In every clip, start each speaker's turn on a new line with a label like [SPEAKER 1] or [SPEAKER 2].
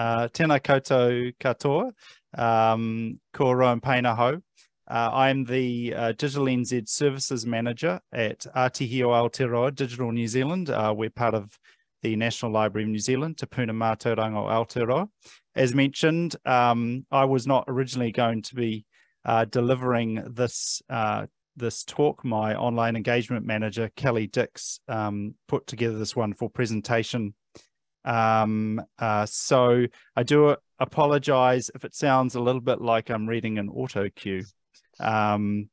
[SPEAKER 1] Uh, tēnā koutou katoa, um, ko. Uh, I'm the uh, Digital NZ Services Manager at Ātihi o Aotearoa Digital New Zealand. Uh, we're part of the National Library of New Zealand, Te Puna Mātauranga Aotearoa. As mentioned, um, I was not originally going to be uh, delivering this uh, this talk. My online engagement manager, Kelly Dix, um, put together this wonderful presentation um, uh, so I do apologize if it sounds a little bit like I'm reading an auto cue. Um,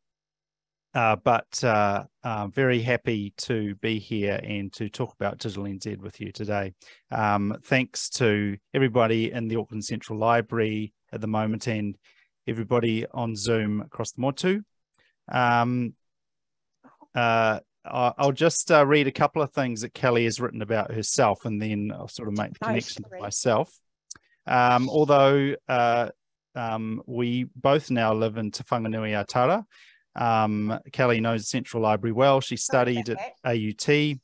[SPEAKER 1] uh, but uh, uh, very happy to be here and to talk about Digital NZ with you today. Um, thanks to everybody in the Auckland Central Library at the moment and everybody on Zoom across the Motu. Um, uh, I'll just uh, read a couple of things that Kelly has written about herself, and then I'll sort of make the connection to myself. Um, although uh, um, we both now live in Te Whanganui-a-Tara, um, Kelly knows the Central Library well. She studied at AUT,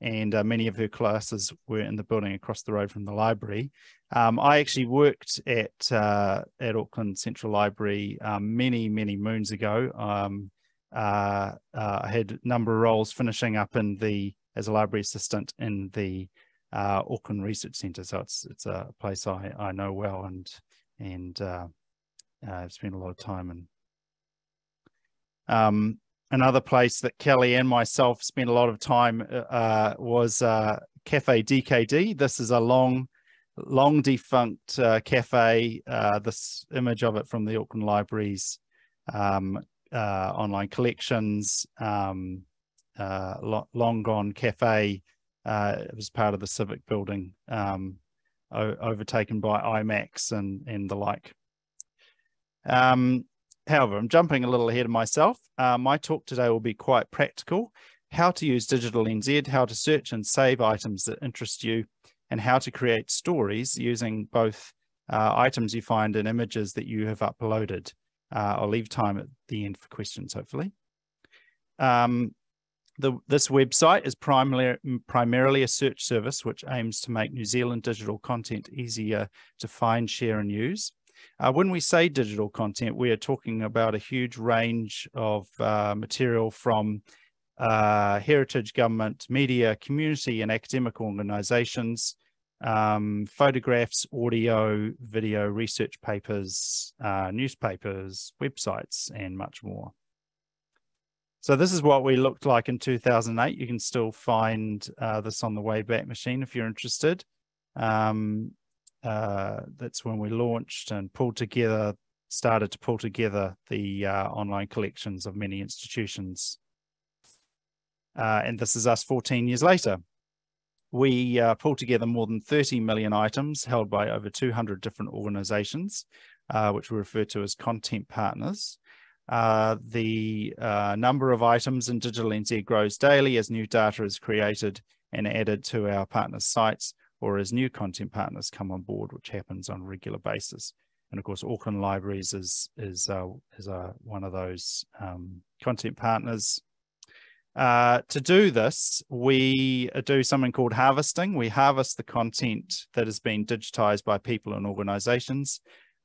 [SPEAKER 1] and uh, many of her classes were in the building across the road from the library. Um, I actually worked at uh, at Auckland Central Library um, many many moons ago. Um, uh, uh, I had a number of roles finishing up in the as a library assistant in the uh, Auckland Research Centre. So it's it's a place I, I know well and and uh, uh, I've spent a lot of time in. Um, another place that Kelly and myself spent a lot of time uh, was Cafe DKD. This is a long long defunct cafe. this image of it from the Auckland Libraries um, uh, online collections, um, uh, long gone cafe. Uh, it was part of the civic building, um, overtaken by IMAX and and the like. Um, however, I'm jumping a little ahead of myself. Uh, my talk today will be quite practical: how to use Digital NZ, how to search and save items that interest you, and how to create stories using both uh, items you find and images that you have uploaded. Uh, I'll leave time at the end for questions, hopefully. Um, the, this website is primarily, primarily a search service which aims to make New Zealand digital content easier to find, share and use. Uh, when we say digital content, we are talking about a huge range of uh, material from uh, heritage, government, media, community and academic organisations, um, photographs, audio, video, research papers, uh, newspapers, websites, and much more. So this is what we looked like in 2008. You can still find uh, this on the Wayback Machine if you're interested. Um, uh, that's when we launched and pulled together, started to pull together the uh, online collections of many institutions. Uh, and this is us 14 years later we uh, pulled together more than 30 million items held by over 200 different organizations, uh, which we refer to as content partners. Uh, the uh, number of items in Digital NZ grows daily as new data is created and added to our partners' sites or as new content partners come on board, which happens on a regular basis. And of course, Auckland Libraries is, is, uh, is uh, one of those um, content partners. Uh, to do this, we do something called harvesting. We harvest the content that has been digitized by people and organizations.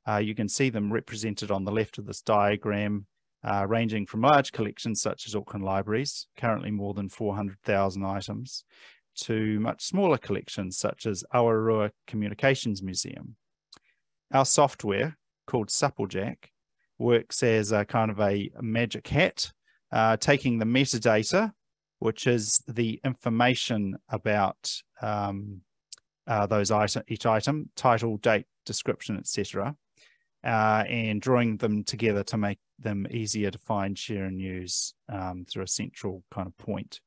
[SPEAKER 1] Uh, you can see them represented on the left of this diagram, uh, ranging from large collections such as Auckland Libraries, currently more than 400,000 items, to much smaller collections such as Awarua Communications Museum. Our software, called Supplejack, works as a kind of a magic hat uh, taking the metadata, which is the information about um, uh, those item, each item, title, date, description, etc., uh, and drawing them together to make them easier to find, share, and use um, through a central kind of point.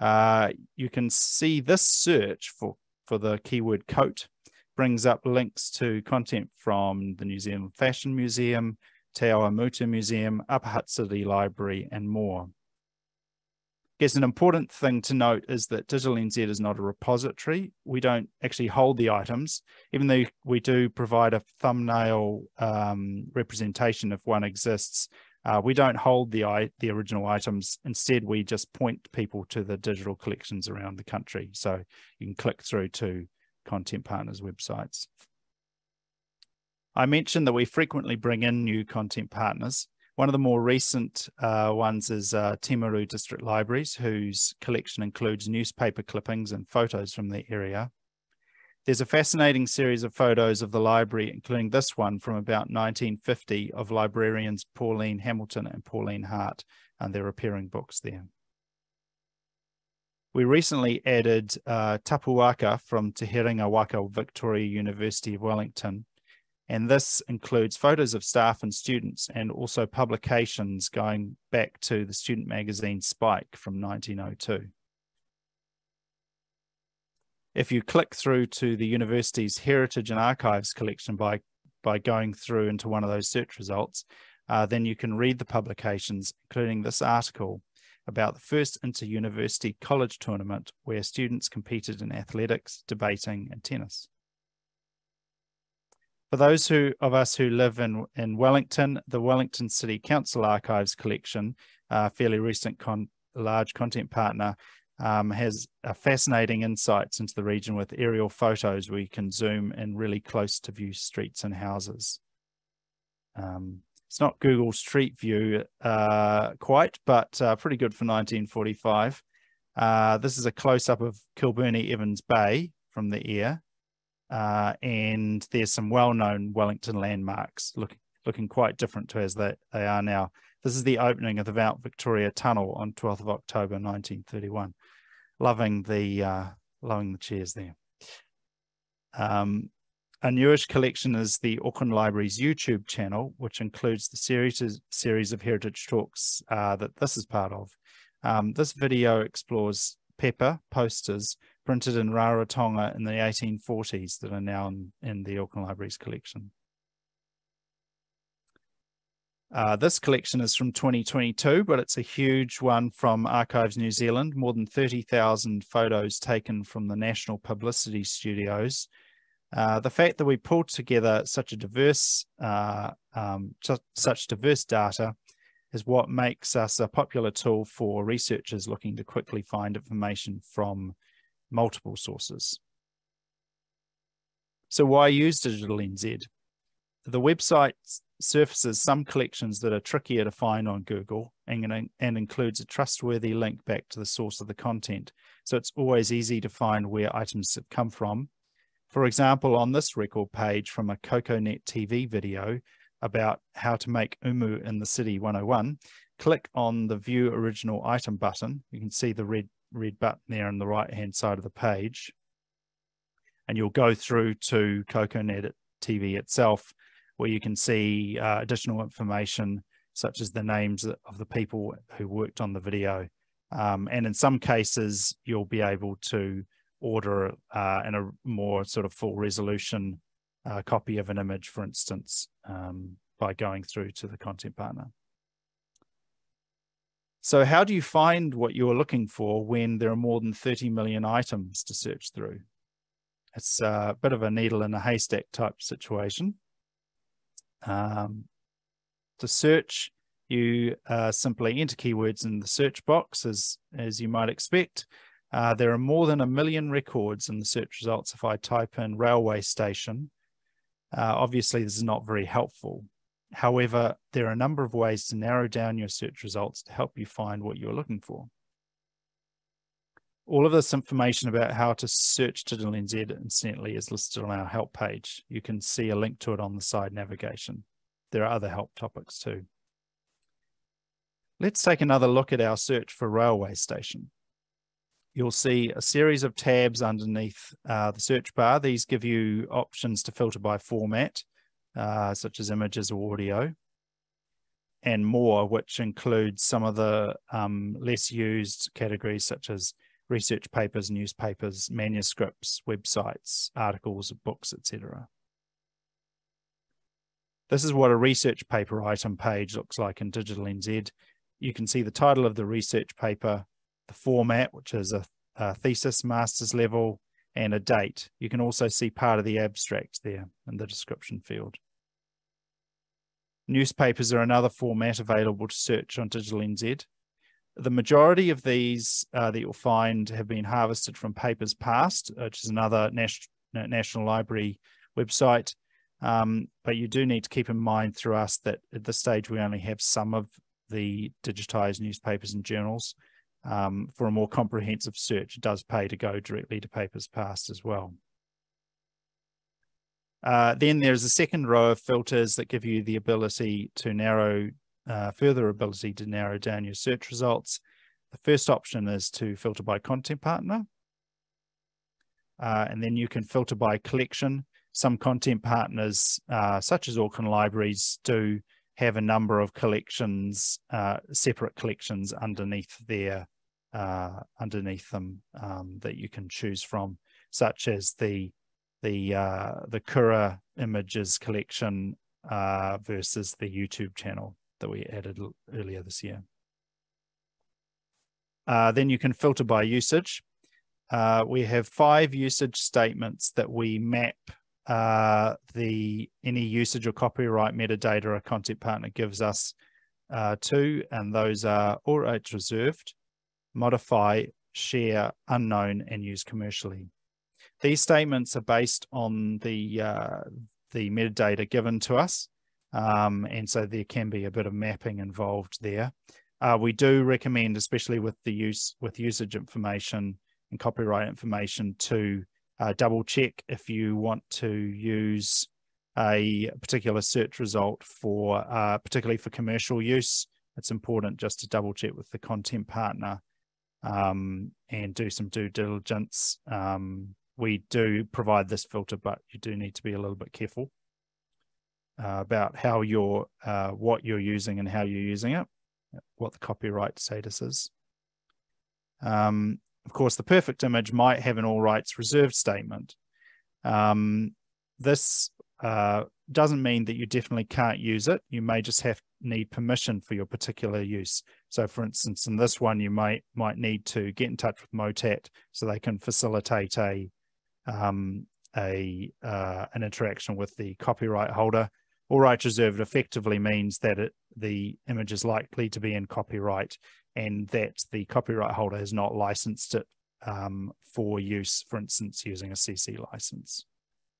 [SPEAKER 1] Uh, you can see this search for, for the keyword coat brings up links to content from the New Zealand Fashion Museum, Te Awamutu Museum, Upper Hutt City Library, and more. I guess an important thing to note is that Digital NZ is not a repository. We don't actually hold the items, even though we do provide a thumbnail um, representation if one exists. Uh, we don't hold the the original items. Instead, we just point people to the digital collections around the country. So you can click through to content partners' websites. I mentioned that we frequently bring in new content partners. One of the more recent uh, ones is uh, Timaru District Libraries, whose collection includes newspaper clippings and photos from the area. There's a fascinating series of photos of the library, including this one from about 1950 of librarians Pauline Hamilton and Pauline Hart, and they're appearing books there. We recently added uh, Tapu Waka from Te Herenga Waka Victoria University of Wellington, and this includes photos of staff and students and also publications going back to the student magazine Spike from 1902. If you click through to the university's Heritage and Archives collection by, by going through into one of those search results, uh, then you can read the publications, including this article about the first inter-university college tournament where students competed in athletics, debating, and tennis. For those who of us who live in, in Wellington, the Wellington City Council Archives collection, a fairly recent con large content partner, um, has a fascinating insights into the region with aerial photos where you can zoom in really close to view streets and houses. Um, it's not Google Street View uh, quite, but uh, pretty good for 1945. Uh, this is a close-up of Kilbirnie Evans Bay from the air. Uh, and there's some well-known Wellington landmarks look, looking quite different to as they, they are now. This is the opening of the Mount Victoria Tunnel on 12th of October 1931. Loving the uh, loving the chairs there. Um, a newish collection is the Auckland Library's YouTube channel, which includes the series, series of heritage talks uh, that this is part of. Um, this video explores pepper posters printed in Rarotonga in the 1840s that are now in, in the Auckland Library's collection. Uh, this collection is from 2022, but it's a huge one from Archives New Zealand, more than 30,000 photos taken from the National Publicity Studios uh, the fact that we pulled together such a diverse, uh, um, such diverse data is what makes us a popular tool for researchers looking to quickly find information from multiple sources. So why use Digital NZ? The website surfaces some collections that are trickier to find on Google and, and includes a trustworthy link back to the source of the content. So it's always easy to find where items have come from for example, on this record page from a CocoNet TV video about how to make umu in the city 101, click on the view original item button. You can see the red, red button there on the right hand side of the page. And you'll go through to CocoNet TV itself, where you can see uh, additional information such as the names of the people who worked on the video. Um, and in some cases, you'll be able to order uh, in a more sort of full resolution uh, copy of an image, for instance, um, by going through to the content partner. So how do you find what you're looking for when there are more than 30 million items to search through? It's a bit of a needle in a haystack type situation. Um, to search, you uh, simply enter keywords in the search box as, as you might expect. Uh, there are more than a million records in the search results if I type in railway station. Uh, obviously, this is not very helpful. However, there are a number of ways to narrow down your search results to help you find what you're looking for. All of this information about how to search Digital NZ, incidentally, is listed on our help page. You can see a link to it on the side navigation. There are other help topics too. Let's take another look at our search for railway station you'll see a series of tabs underneath uh, the search bar. These give you options to filter by format, uh, such as images or audio, and more, which includes some of the um, less used categories such as research papers, newspapers, manuscripts, websites, articles, books, etc. This is what a research paper item page looks like in Digital NZ. You can see the title of the research paper, the format, which is a, a thesis, master's level, and a date. You can also see part of the abstract there in the description field. Newspapers are another format available to search on Digital NZ. The majority of these uh, that you'll find have been harvested from papers past, which is another National Library website. Um, but you do need to keep in mind through us that at this stage we only have some of the digitized newspapers and journals. Um, for a more comprehensive search, it does pay to go directly to Papers Past as well. Uh, then there's a second row of filters that give you the ability to narrow, uh, further ability to narrow down your search results. The first option is to filter by content partner. Uh, and then you can filter by collection. Some content partners, uh, such as Auckland Libraries, do have a number of collections, uh, separate collections underneath their uh, underneath them um, that you can choose from, such as the the uh, the Kura images collection uh, versus the YouTube channel that we added earlier this year. Uh, then you can filter by usage. Uh, we have five usage statements that we map uh, the any usage or copyright metadata a content partner gives us uh, to, and those are all rights reserved, modify, share, unknown, and use commercially. These statements are based on the uh, the metadata given to us, um, and so there can be a bit of mapping involved there. Uh, we do recommend, especially with the use with usage information and copyright information, to uh, double check if you want to use a particular search result for uh, particularly for commercial use. It's important just to double check with the content partner um, and do some due diligence. Um, we do provide this filter, but you do need to be a little bit careful uh, about how you're, uh, what you're using and how you're using it, what the copyright status is. Um, of course, the perfect image might have an all rights reserved statement. Um, this uh, doesn't mean that you definitely can't use it. You may just have need permission for your particular use. So for instance, in this one, you might might need to get in touch with MOTAT so they can facilitate a um, a uh, an interaction with the copyright holder. All rights reserved effectively means that it, the image is likely to be in copyright and that the copyright holder has not licensed it um, for use, for instance, using a CC license.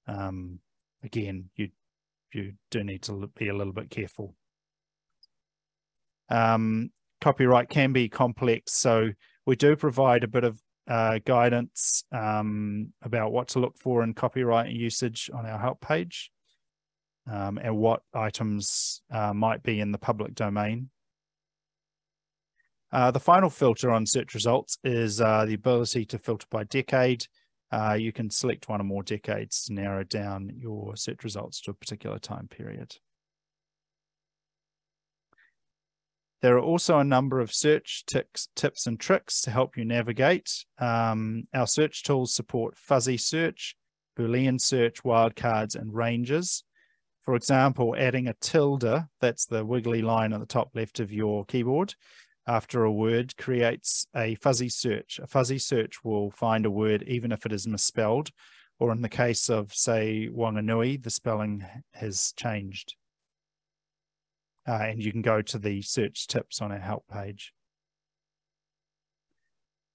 [SPEAKER 1] Um, again, you you do need to be a little bit careful. Um, copyright can be complex, so we do provide a bit of uh, guidance um, about what to look for in copyright usage on our help page um, and what items uh, might be in the public domain. Uh, the final filter on search results is uh, the ability to filter by decade. Uh, you can select one or more decades to narrow down your search results to a particular time period. There are also a number of search tips, tips and tricks to help you navigate. Um, our search tools support fuzzy search, Boolean search, wildcards, and ranges. For example, adding a tilde, that's the wiggly line at the top left of your keyboard, after a word creates a fuzzy search. A fuzzy search will find a word even if it is misspelled, or in the case of, say, Wanganui, the spelling has changed uh, and you can go to the search tips on our help page.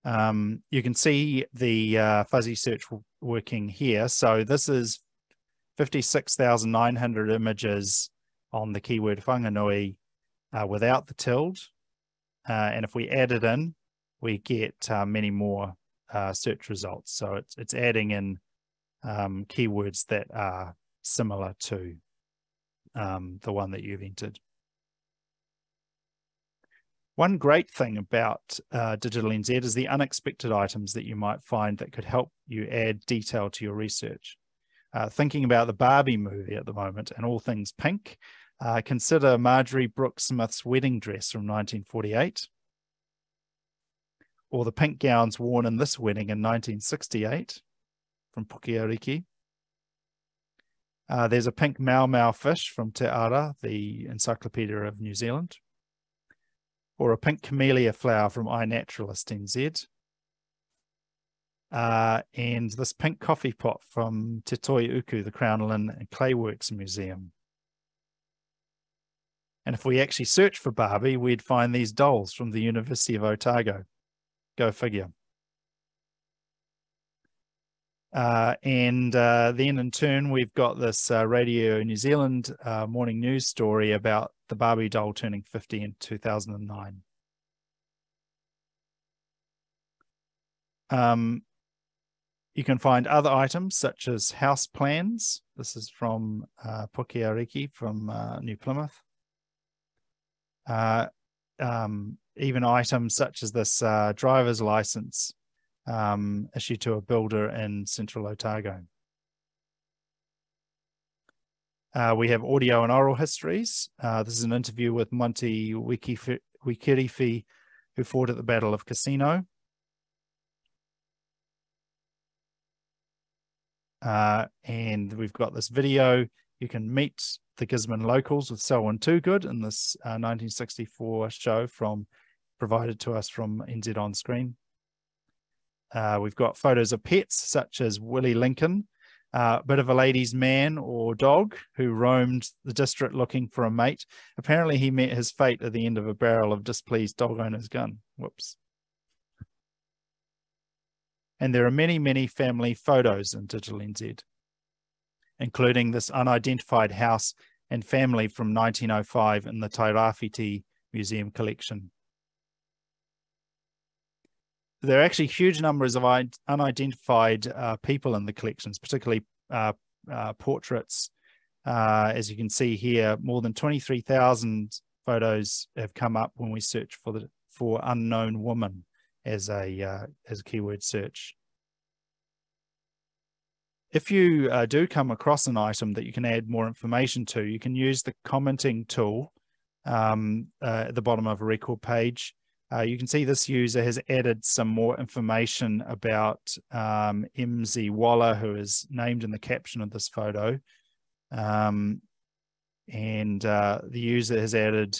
[SPEAKER 1] Um, you can see the uh, fuzzy search working here. So this is 56,900 images on the keyword whanganui uh, without the tilde. Uh, and if we add it in, we get uh, many more uh, search results. So it's, it's adding in um, keywords that are similar to um, the one that you've entered. One great thing about uh, Digital NZ is the unexpected items that you might find that could help you add detail to your research. Uh, thinking about the Barbie movie at the moment and all things pink, uh, consider Marjorie Brooks Smith's wedding dress from 1948, or the pink gowns worn in this wedding in 1968 from Puke Ariki. Uh, there's a pink maomao fish from Te Ara, the Encyclopedia of New Zealand or a pink camellia flower from iNaturalist NZ. Uh, and this pink coffee pot from Te Toi Uku, the Crown Lynn Clayworks Museum. And if we actually search for Barbie, we'd find these dolls from the University of Otago. Go figure. Uh, and uh, then in turn, we've got this uh, Radio New Zealand uh, morning news story about the Barbie doll turning 50 in 2009. Um, you can find other items such as house plans. This is from uh, Puke Ariki from uh, New Plymouth. Uh, um, even items such as this uh, driver's license um, issued to a builder in central Otago. Uh, we have audio and oral histories. Uh, this is an interview with Monty Wikiriwhi, who fought at the Battle of Cassino. Uh, and we've got this video. You can meet the Gisborne locals with Selwyn Toogood in this 1964 uh, show from provided to us from NZ On Screen. Uh, we've got photos of pets such as Willie Lincoln, a uh, bit of a ladies' man or dog who roamed the district looking for a mate. Apparently, he met his fate at the end of a barrel of displeased dog owner's gun. Whoops. And there are many, many family photos in Digital NZ, including this unidentified house and family from 1905 in the Tairawhiti Museum collection there are actually huge numbers of unidentified uh, people in the collections, particularly uh, uh, portraits. Uh, as you can see here, more than 23,000 photos have come up when we search for the for unknown woman as a uh, as a keyword search. If you uh, do come across an item that you can add more information to, you can use the commenting tool um, at the bottom of a record page uh, you can see this user has added some more information about um, MZ Waller, who is named in the caption of this photo. Um, and uh, the user has added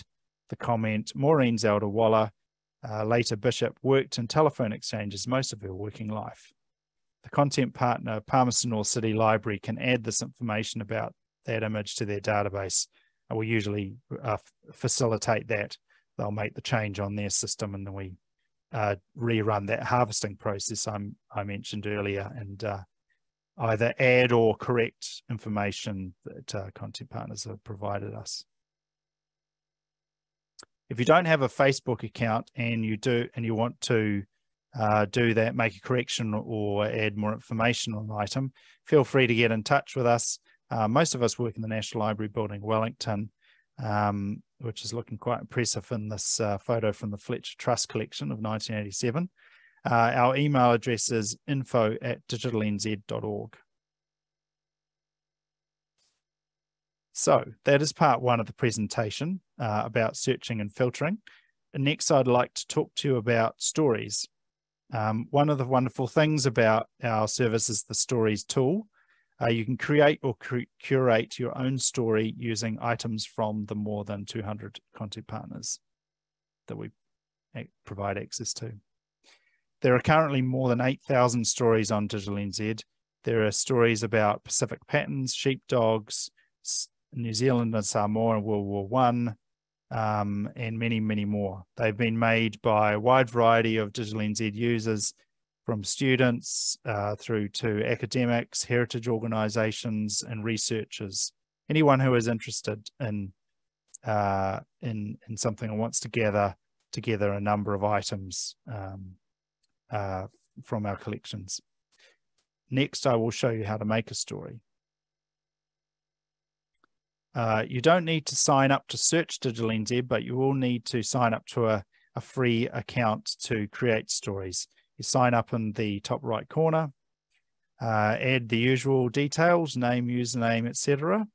[SPEAKER 1] the comment, Maureen Zelda Waller, uh, later Bishop, worked in telephone exchanges most of her working life. The content partner, Palmerston North City Library, can add this information about that image to their database. And we usually uh, facilitate that they'll make the change on their system and then we uh, rerun that harvesting process I'm, i mentioned earlier and uh, either add or correct information that uh, content partners have provided us. If you don't have a Facebook account and you do and you want to uh, do that, make a correction or add more information on an item, feel free to get in touch with us. Uh, most of us work in the National Library building, Wellington, um, which is looking quite impressive in this uh, photo from the Fletcher Trust collection of 1987. Uh, our email address is info at digitalnz.org. So that is part one of the presentation uh, about searching and filtering. And next, I'd like to talk to you about stories. Um, one of the wonderful things about our service is the stories tool, uh, you can create or curate your own story using items from the more than 200 content partners that we provide access to. There are currently more than 8,000 stories on Digital NZ. There are stories about Pacific patterns, sheepdogs, New Zealand and Samoa in World War One, um, and many, many more. They've been made by a wide variety of Digital NZ users from students uh, through to academics, heritage organizations, and researchers. Anyone who is interested in uh, in in something and wants to gather together a number of items um, uh, from our collections. Next, I will show you how to make a story. Uh, you don't need to sign up to Search Digital NZ, but you will need to sign up to a, a free account to create stories. You sign up in the top right corner, uh, add the usual details, name, username, etc.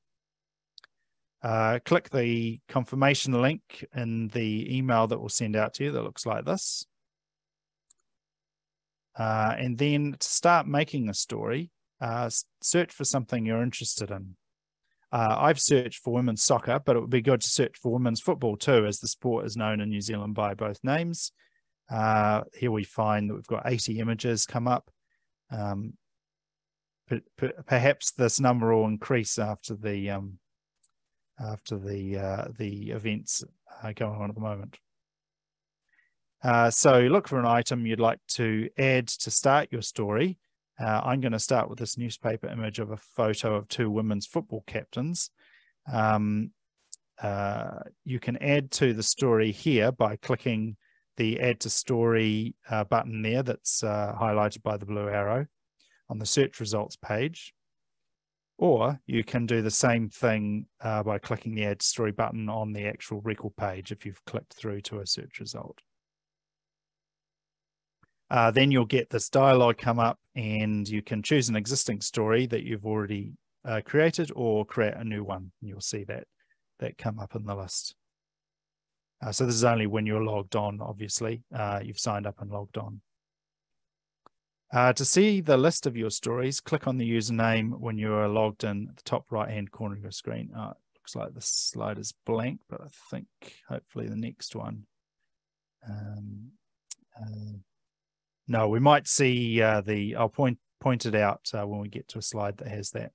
[SPEAKER 1] Uh, click the confirmation link in the email that we'll send out to you that looks like this. Uh, and then to start making a story, uh, search for something you're interested in. Uh, I've searched for women's soccer, but it would be good to search for women's football too, as the sport is known in New Zealand by both names. Uh, here we find that we've got 80 images come up. Um, perhaps this number will increase after the um, after the uh, the events uh, going on at the moment. Uh, so look for an item you'd like to add to start your story. Uh, I'm going to start with this newspaper image of a photo of two women's football captains. Um, uh, you can add to the story here by clicking the add to story uh, button there that's uh, highlighted by the blue arrow on the search results page. Or you can do the same thing uh, by clicking the add story button on the actual record page if you've clicked through to a search result. Uh, then you'll get this dialog come up and you can choose an existing story that you've already uh, created or create a new one. You'll see that that come up in the list. Uh, so this is only when you're logged on, obviously. Uh, you've signed up and logged on. Uh, to see the list of your stories, click on the username when you are logged in at the top right-hand corner of your screen. Uh, looks like the slide is blank, but I think hopefully the next one. Um, uh, no, we might see uh, the, I'll point, point it out uh, when we get to a slide that has that.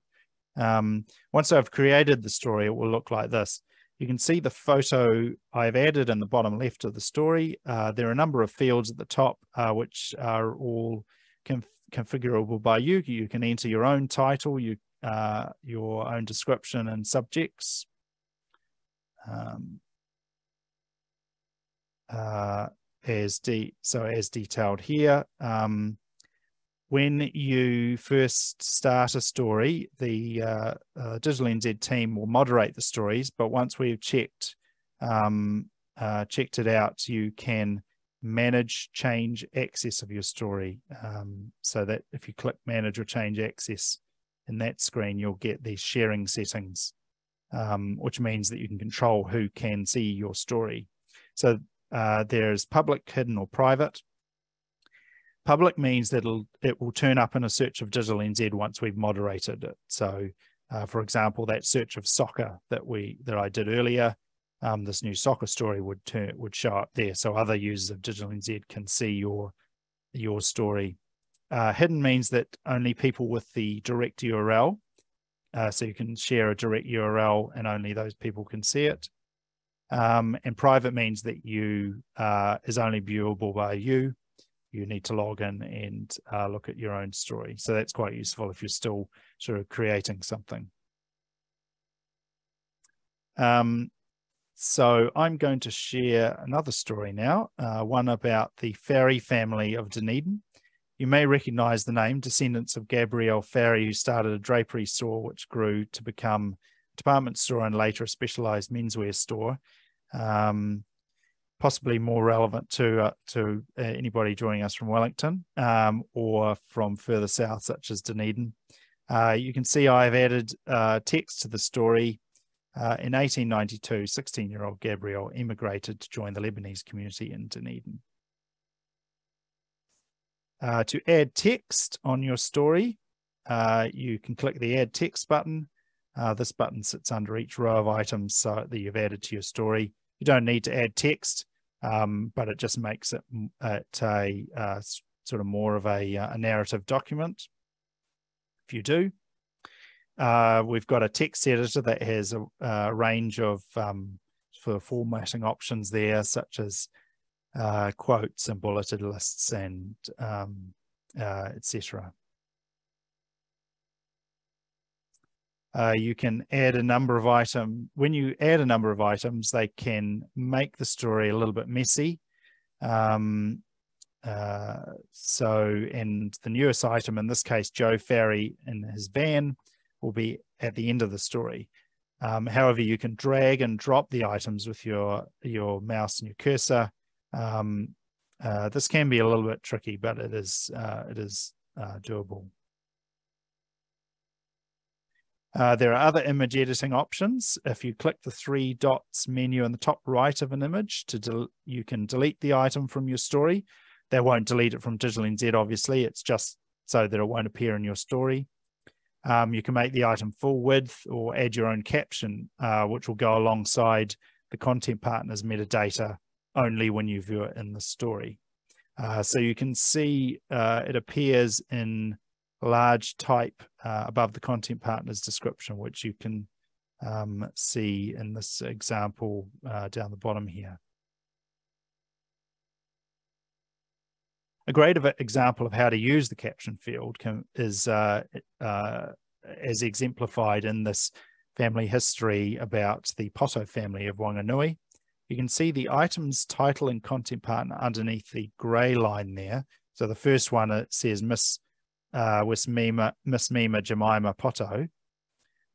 [SPEAKER 1] Um, once I've created the story, it will look like this. You can see the photo I've added in the bottom left of the story. Uh, there are a number of fields at the top, uh, which are all conf configurable by you. You can enter your own title, you, uh, your own description and subjects. Um, uh, as de so as detailed here. Um, when you first start a story, the uh, uh, Digital NZ team will moderate the stories, but once we've checked um, uh, checked it out, you can manage change access of your story. Um, so that if you click manage or change access in that screen, you'll get these sharing settings, um, which means that you can control who can see your story. So uh, there's public, hidden, or private. Public means that it'll, it will turn up in a search of Digital NZ once we've moderated it. So, uh, for example, that search of soccer that we that I did earlier, um, this new soccer story would turn would show up there, so other users of Digital NZ can see your your story. Uh, hidden means that only people with the direct URL, uh, so you can share a direct URL and only those people can see it. Um, and private means that you uh, is only viewable by you. You need to log in and uh, look at your own story. So that's quite useful if you're still sort of creating something. Um, so I'm going to share another story now, uh, one about the Farry family of Dunedin. You may recognize the name, descendants of Gabriel Farry, who started a drapery store which grew to become department store and later a specialized menswear store. Um, possibly more relevant to uh, to uh, anybody joining us from Wellington um, or from further south, such as Dunedin. Uh, you can see I've added uh, text to the story. Uh, in 1892, 16-year-old Gabriel immigrated to join the Lebanese community in Dunedin. Uh, to add text on your story, you can click the Add Text button uh, this button sits under each row of items so that you've added to your story. You don't need to add text, um, but it just makes it, it a uh, sort of more of a, uh, a, narrative document. If you do, uh, we've got a text editor that has a, a range of um, for formatting options there, such as uh, quotes and bulleted lists and um, uh, etc. Uh, you can add a number of items. When you add a number of items, they can make the story a little bit messy. Um, uh, so, and the newest item, in this case, Joe Farry in his van, will be at the end of the story. Um, however, you can drag and drop the items with your your mouse and your cursor. Um, uh, this can be a little bit tricky, but it is uh, it is uh, doable. Uh, there are other image editing options. If you click the three dots menu in the top right of an image, to you can delete the item from your story. They won't delete it from Digital NZ, obviously. It's just so that it won't appear in your story. Um, you can make the item full width or add your own caption, uh, which will go alongside the content partner's metadata only when you view it in the story. Uh, so you can see uh, it appears in large type uh, above the content partner's description, which you can um, see in this example uh, down the bottom here. A great example of how to use the caption field can, is uh, uh, as exemplified in this family history about the Poto family of Wanganui. You can see the item's title and content partner underneath the grey line there. So the first one, it says Miss, uh, Miss, Mima, Miss Mima Jemima Poto.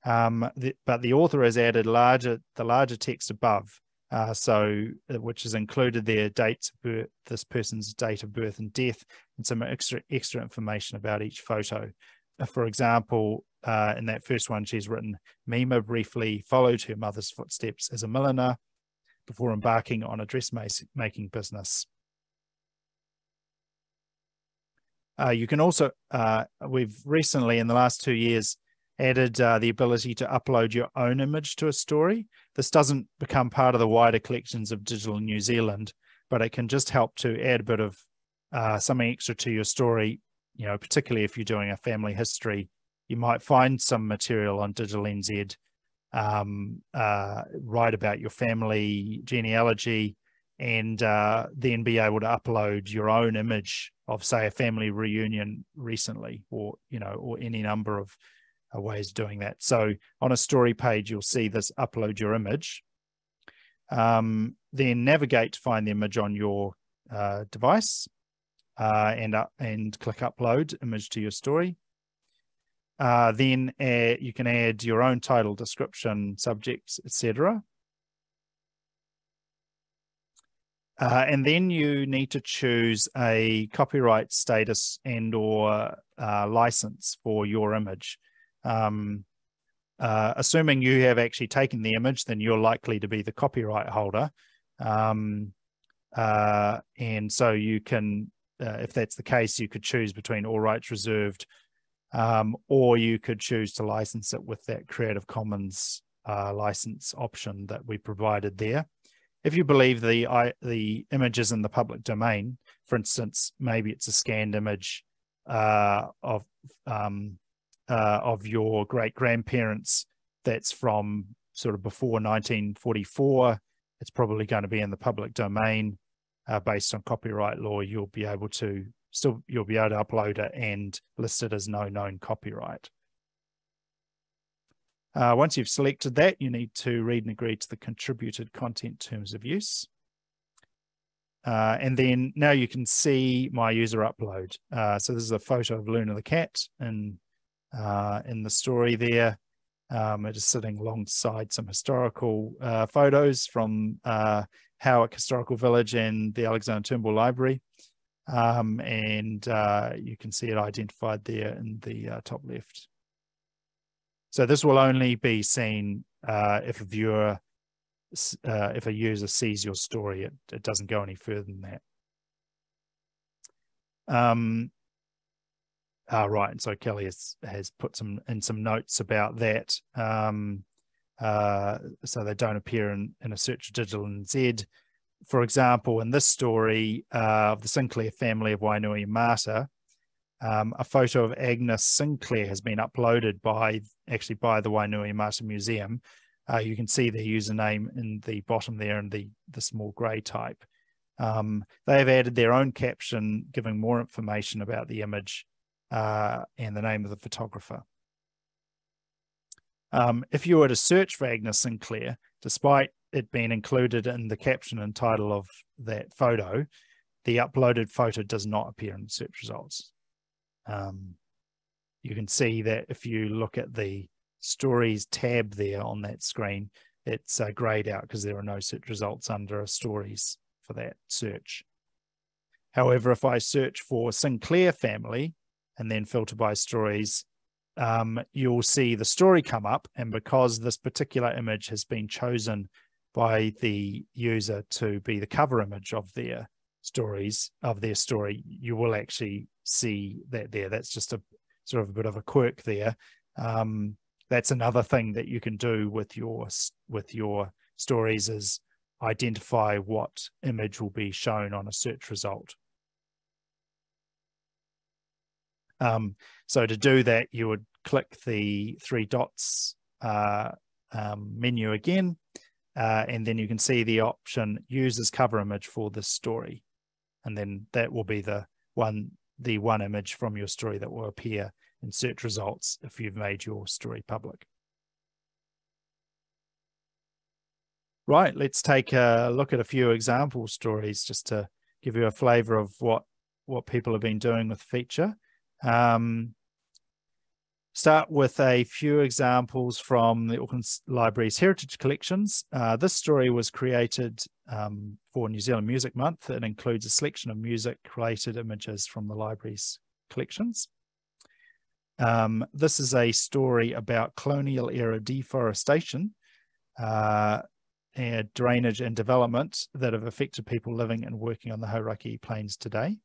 [SPEAKER 1] Um, the, but the author has added larger the larger text above, uh, so uh, which has included their dates of birth, this person's date of birth and death, and some extra extra information about each photo. Uh, for example, uh, in that first one, she's written Mima briefly followed her mother's footsteps as a milliner before embarking on a dressmaking business. Uh, you can also, uh, we've recently in the last two years added uh, the ability to upload your own image to a story. This doesn't become part of the wider collections of Digital New Zealand, but it can just help to add a bit of uh, something extra to your story. You know, particularly if you're doing a family history, you might find some material on Digital NZ, um, uh, write about your family genealogy, and uh, then be able to upload your own image of, say, a family reunion recently, or you know, or any number of ways of doing that. So on a story page, you'll see this upload your image. Um, then navigate to find the image on your uh, device uh, and, uh, and click upload image to your story. Uh, then you can add your own title, description, subjects, etc. Uh, and then you need to choose a copyright status and or uh, license for your image. Um, uh, assuming you have actually taken the image, then you're likely to be the copyright holder. Um, uh, and so you can, uh, if that's the case, you could choose between all rights reserved, um, or you could choose to license it with that Creative Commons uh, license option that we provided there. If you believe the I, the image is in the public domain, for instance, maybe it's a scanned image uh, of um, uh, of your great grandparents that's from sort of before 1944. It's probably going to be in the public domain uh, based on copyright law. You'll be able to still you'll be able to upload it and list it as no known copyright. Uh, once you've selected that, you need to read and agree to the contributed content terms of use. Uh, and then now you can see my user upload. Uh, so this is a photo of Luna the cat in uh, in the story there. Um, it is sitting alongside some historical uh, photos from uh, Howick Historical Village and the Alexander Turnbull Library. Um, and you can see it identified there in the top left. So this will only be seen uh, if a viewer, if a user sees your story, it, it doesn't go any further than that. Um, uh, right, and so Kelly has, has put some in some notes about that. Um, uh, so they don't appear in, in a search of digital NZ. For example, in this story uh, of the Sinclair family of Wainuiomata, um, a photo of Agnes Sinclair has been uploaded by actually by the Wainuiomata Museum. Uh, you can see their username in the bottom there in the, the small grey type. Um, they have added their own caption giving more information about the image uh, and the name of the photographer. Um, if you were to search for Agnes Sinclair, despite it being included in the caption and title of that photo, the uploaded photo does not appear in the search results. Um, you can see that if you look at the stories tab there on that screen, it's uh, grayed out because there are no search results under stories for that search. However, if I search for Sinclair family, and then filter by stories, um, you'll see the story come up. And because this particular image has been chosen by the user to be the cover image of their stories, of their story, you will actually see that there. That's just a sort of a bit of a quirk there. Um, that's another thing that you can do with your with your stories is identify what image will be shown on a search result. Um, so to do that, you would click the three dots uh, um, menu again, uh, and then you can see the option use as cover image for this story. And then that will be the one the one image from your story that will appear in search results if you've made your story public. Right, let's take a look at a few example stories just to give you a flavor of what what people have been doing with feature. Um, start with a few examples from the Auckland Library's heritage collections. Uh, this story was created um, for New Zealand Music Month. and includes a selection of music-related images from the library's collections. Um, this is a story about colonial era deforestation, uh, and drainage and development that have affected people living and working on the Hauraki Plains today.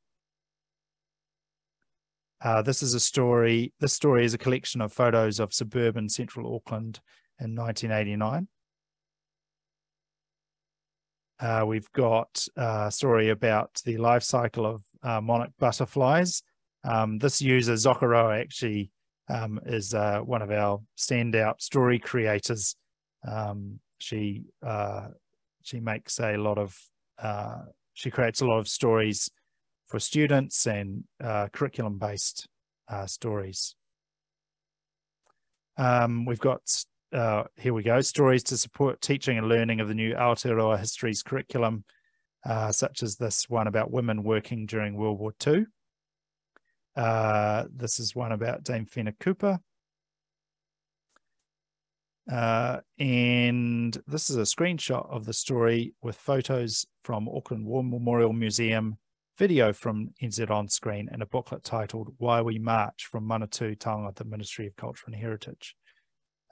[SPEAKER 1] Uh, this is a story, this story is a collection of photos of suburban central Auckland in 1989. Uh, we've got a story about the life cycle of uh, monarch butterflies. Um, this user, Zokoroa, actually um, is uh, one of our standout story creators. Um, she uh, she makes a lot of uh, she creates a lot of stories for students and uh, curriculum based uh, stories. Um, we've got, uh, here we go, stories to support teaching and learning of the new Aotearoa Histories curriculum, uh, such as this one about women working during World War II. Uh, this is one about Dame Whina Cooper. Uh, and this is a screenshot of the story with photos from Auckland War Memorial Museum video from NZ On Screen and a booklet titled Why We March from Manatū Taonga, the Ministry of Culture and Heritage.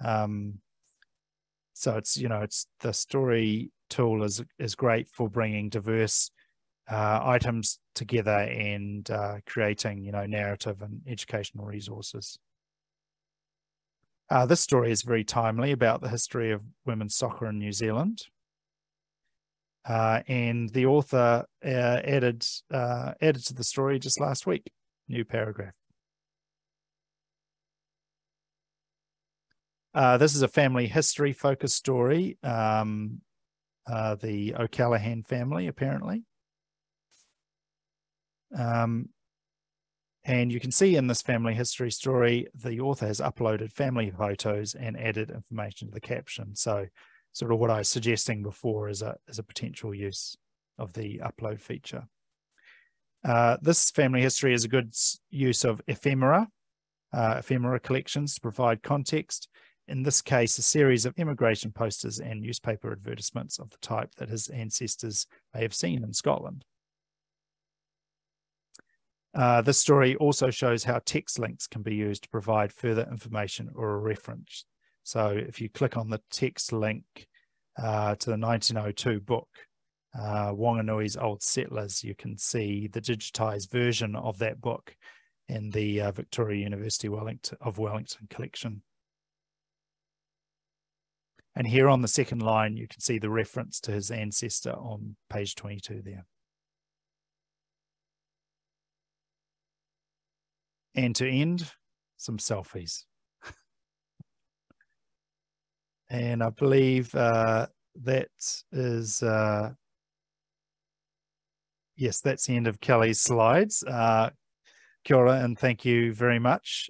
[SPEAKER 1] Um, so it's, you know, it's the story tool is, is great for bringing diverse uh, items together and uh, creating, you know, narrative and educational resources. Uh, this story is very timely about the history of women's soccer in New Zealand. Uh, and the author uh, added uh, added to the story just last week. New paragraph. Uh, this is a family history focused story. Um, uh, the O'Callaghan family, apparently. Um, and you can see in this family history story, the author has uploaded family photos and added information to the caption. So sort of what I was suggesting before as a, as a potential use of the upload feature. Uh, this family history is a good use of ephemera, uh, ephemera collections to provide context. In this case, a series of immigration posters and newspaper advertisements of the type that his ancestors may have seen in Scotland. Uh, this story also shows how text links can be used to provide further information or a reference so if you click on the text link uh, to the 1902 book, uh, Wanganui's Old Settlers, you can see the digitized version of that book in the uh, Victoria University Wellington, of Wellington collection. And here on the second line, you can see the reference to his ancestor on page 22 there. And to end, some selfies and I believe uh, that is uh, yes, that's the end of Kelly's slides. Uh, kia ora and thank you very much.